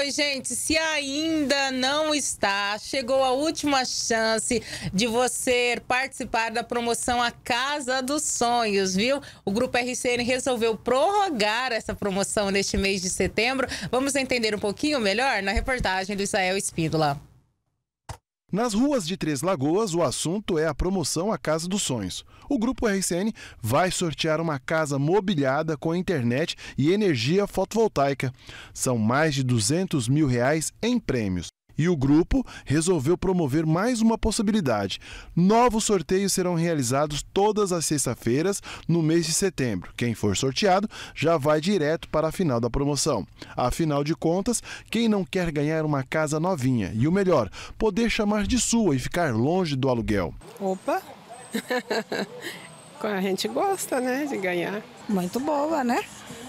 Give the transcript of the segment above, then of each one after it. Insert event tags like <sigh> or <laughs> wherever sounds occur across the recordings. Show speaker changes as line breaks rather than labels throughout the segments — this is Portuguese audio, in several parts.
Oi, gente, se ainda não está, chegou a última chance de você participar da promoção A Casa dos Sonhos, viu? O Grupo RCN resolveu prorrogar essa promoção neste mês de setembro. Vamos entender um pouquinho melhor na reportagem do Israel Espíndola.
Nas ruas de Três Lagoas, o assunto é a promoção A Casa dos Sonhos. O Grupo RCN vai sortear uma casa mobiliada com internet e energia fotovoltaica. São mais de 200 mil reais em prêmios. E o grupo resolveu promover mais uma possibilidade. Novos sorteios serão realizados todas as sextas-feiras no mês de setembro. Quem for sorteado já vai direto para a final da promoção. Afinal de contas, quem não quer ganhar uma casa novinha e o melhor, poder chamar de sua e ficar longe do aluguel?
Opa! <laughs> a gente gosta, né, de ganhar.
Muito boa, né?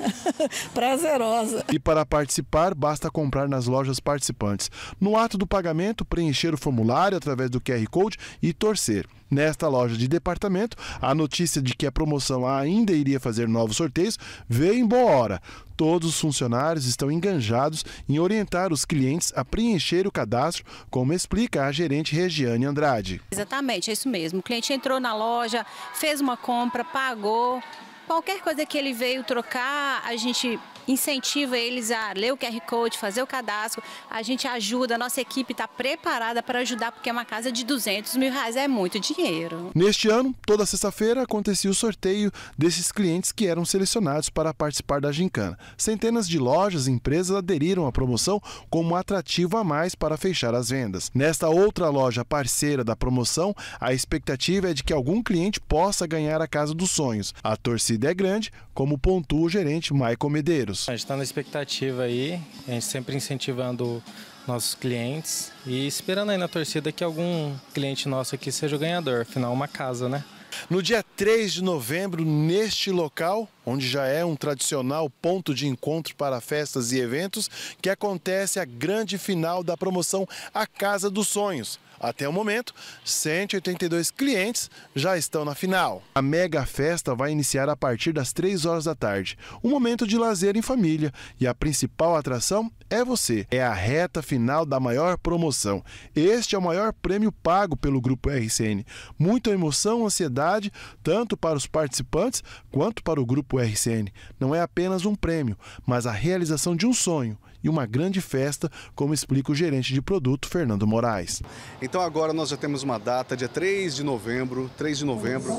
<laughs> Prazerosa.
E para participar, basta comprar nas lojas participantes. No ato do pagamento, preencher o formulário através do QR Code e torcer. Nesta loja de departamento, a notícia de que a promoção ainda iria fazer novos sorteios veio em boa hora. Todos os funcionários estão enganjados em orientar os clientes a preencher o cadastro, como explica a gerente Regiane Andrade.
Exatamente, é isso mesmo. O cliente entrou na loja, fez uma compra, pagou, Qualquer coisa que ele veio trocar, a gente incentiva eles a ler o QR Code, fazer o cadastro. A gente ajuda, a nossa equipe está preparada para ajudar, porque é uma casa de 200 mil reais é muito dinheiro.
Neste ano, toda sexta-feira, acontecia o sorteio desses clientes que eram selecionados para participar da gincana. Centenas de lojas e empresas aderiram à promoção como atrativo a mais para fechar as vendas. Nesta outra loja parceira da promoção, a expectativa é de que algum cliente possa ganhar a casa dos sonhos. A torcida é grande, como pontua o gerente Michael Medeiros.
A gente está na expectativa aí, a gente sempre incentivando nossos clientes e esperando aí na torcida que algum cliente nosso aqui seja o ganhador, afinal uma casa, né?
No dia 3 de novembro, neste local, onde já é um tradicional ponto de encontro para festas e eventos, que acontece a grande final da promoção A Casa dos Sonhos. Até o momento, 182 clientes já estão na final. A mega festa vai iniciar a partir das 3 horas da tarde. Um momento de lazer em família e a principal atração é você. É a reta final da maior promoção. Este é o maior prêmio pago pelo grupo RCN. Muita emoção, ansiedade, tanto para os participantes quanto para o grupo RCN. Não é apenas um prêmio, mas a realização de um sonho e uma grande festa, como explica o gerente de produto Fernando Moraes.
Então agora nós já temos uma data, dia 3 de novembro, 3 de novembro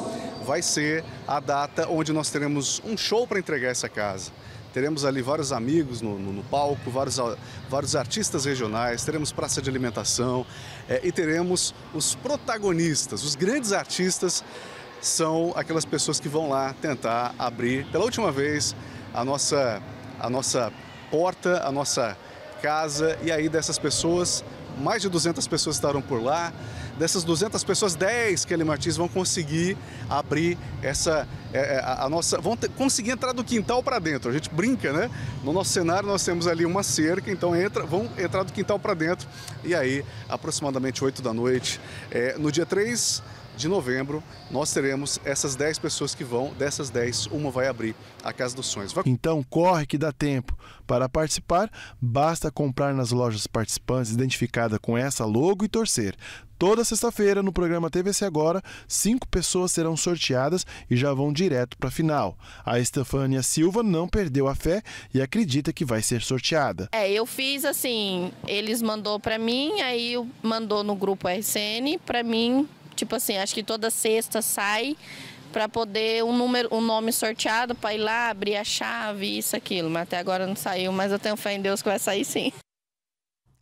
vai ser a data onde nós teremos um show para entregar essa casa. Teremos ali vários amigos no, no, no, palco, vários, vários artistas regionais, teremos praça de alimentação é, e teremos os protagonistas, os grandes artistas são aquelas pessoas que vão lá tentar abrir pela última vez a nossa, a nossa porta, a nossa casa, e aí dessas pessoas, mais de 200 pessoas estarão por lá. Dessas 200 pessoas, 10 Kelly Martins vão conseguir abrir essa é, é, a, a, nossa, vão ter, conseguir entrar do quintal para dentro. A gente brinca, né? No nosso cenário nós temos ali uma cerca, então entra, vão entrar do quintal para dentro. E aí, aproximadamente 8 da noite, é, no dia 3 de novembro, nós teremos essas 10 pessoas que vão, dessas 10, uma vai abrir a Casa dos Sonhos.
Então corre que dá tempo. Para participar, basta comprar nas lojas participantes identificada com essa logo e torcer. Toda sexta-feira, no programa TVC Agora, cinco pessoas serão sorteadas e já vão direto para a final. A Estefânia Silva não perdeu a fé e acredita que vai ser sorteada.
É, eu fiz assim, eles mandou para mim, aí mandou no grupo RCN, para mim Tipo assim, acho que toda sexta sai para poder um número, um nome sorteado para ir lá abrir a chave, isso aquilo. Mas até agora não saiu, mas eu tenho fé em Deus que vai sair sim.